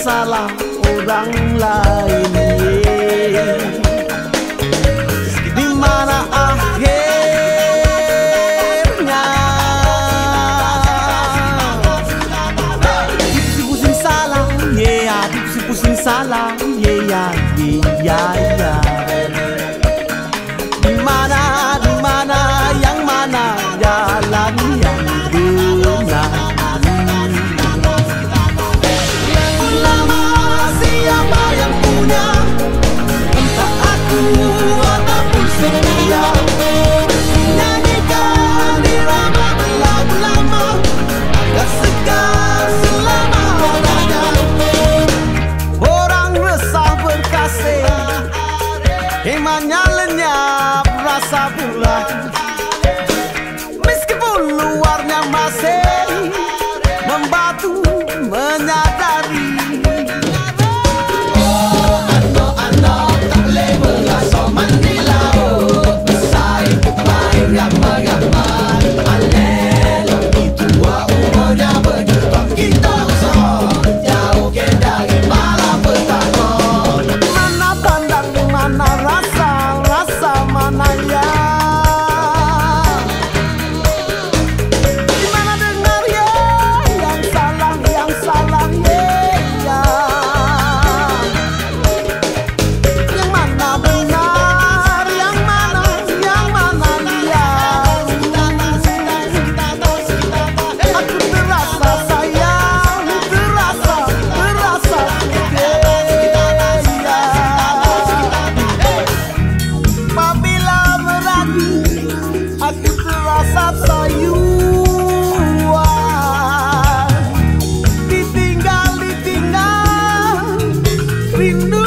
salah orang lain. Di mana akhirnya? Pusing salah ya pusing salah ya ya ya. ya. Imannya lenyap rasa rindu